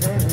today.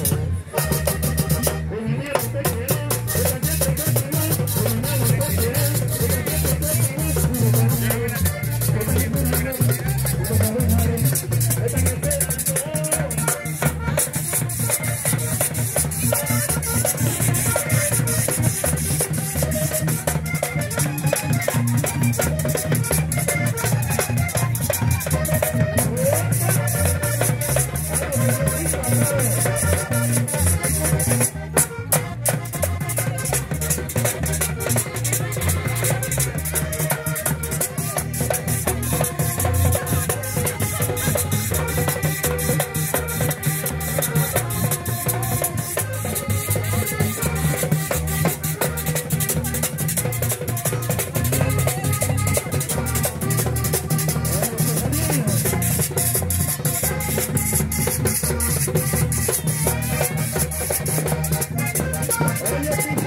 Yeah.